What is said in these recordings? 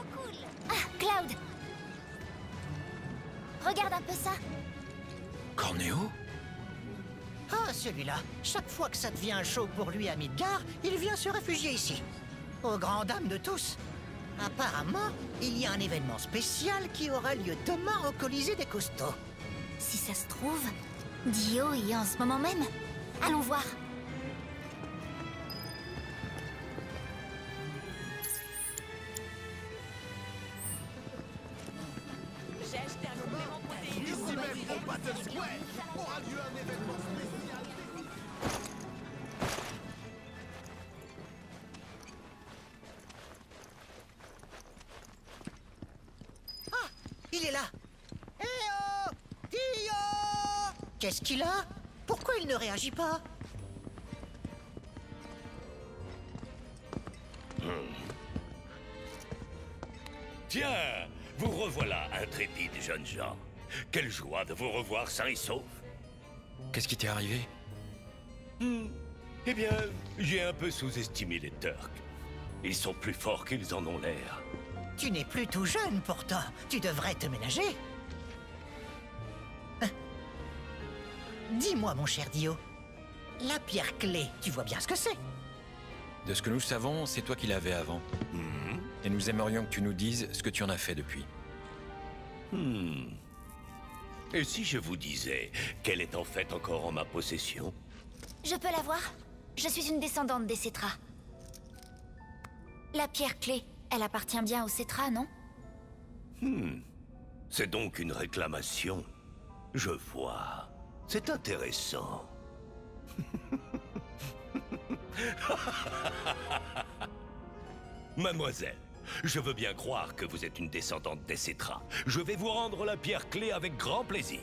trop cool Ah, Cloud Regarde un peu ça Cornéo Ah, celui-là. Chaque fois que ça devient chaud pour lui à Midgar, il vient se réfugier ici. Aux grandes dames de tous. Apparemment, il y a un événement spécial qui aura lieu demain au Colisée des Costauds. Si ça se trouve, Dio y est en ce moment même. Allons voir. Ici même. Ah, il est là. Eh oh Qu'est-ce qu'il a? Pourquoi il ne réagit pas? Tiens, vous revoilà, intrépides jeunes gens. Quelle joie de vous revoir sains et saufs. Qu'est-ce qui t'est arrivé? Eh bien, j'ai un peu sous-estimé les Turcs. Ils sont plus forts qu'ils en ont l'air. Tu n'es plus tout jeune pourtant. Tu devrais te ménager. Hein? Dis-moi, mon cher Dio. La pierre clé, tu vois bien ce que c'est? De ce que nous savons, c'est toi qui l'avais avant. Et nous aimerions que tu nous dises ce que tu en as fait depuis. Et si je vous disais qu'elle est en fait encore en ma possession? Je peux la voir? Je suis une descendante des Cétras. La pierre clé, elle appartient bien aux Cétras, non? C'est donc une réclamation. Je vois. C'est intéressant. Mademoiselle, je veux bien croire que vous êtes une descendante des Cétras. Je vais vous rendre la pierre clé avec grand plaisir.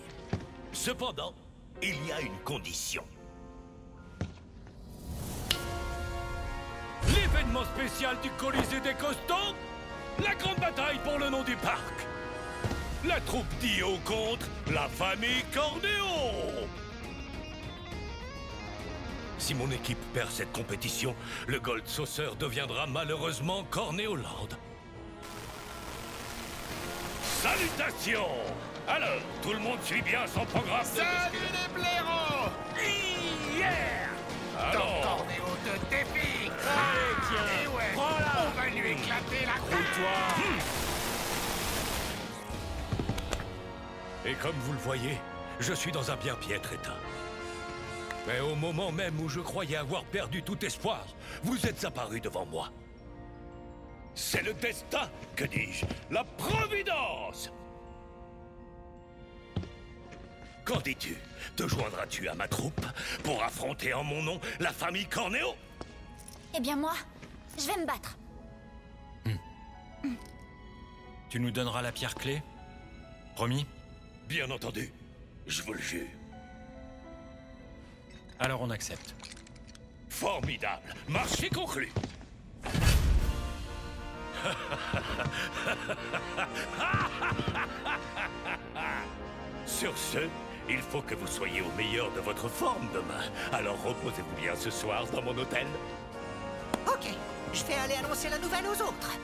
Cependant, il y a une condition. L'événement spécial du Colisée des Costauds La grande bataille pour le nom du parc La troupe Dio contre la famille Corneo Si mon équipe perd cette compétition, le Gold Saucer deviendra malheureusement Corneoland. Salutations. Alors, tout le monde suit bien son programme de... Salut les blaireaux. Yeah Alors, Cornéo te défie Allez, tiens, Et ouais, prends-la. on va lui éclater la Et comme vous le voyez, je suis dans un bien piètre état. Mais au moment même où je croyais avoir perdu tout espoir, vous êtes apparu devant moi. C'est le destin, que dis-je La providence. Qu'en dis-tu? Te joindras-tu à ma troupe pour affronter en mon nom la famille Cornéo Eh bien moi, je vais me battre. Tu nous donneras la pierre clé? Promis? Bien entendu, je vous le jure. Alors on accepte. Formidable Marché conclu Sur ce, il faut que vous soyez au meilleur de votre forme demain. Alors reposez-vous bien ce soir dans mon hôtel. Ok, je vais aller annoncer la nouvelle aux autres.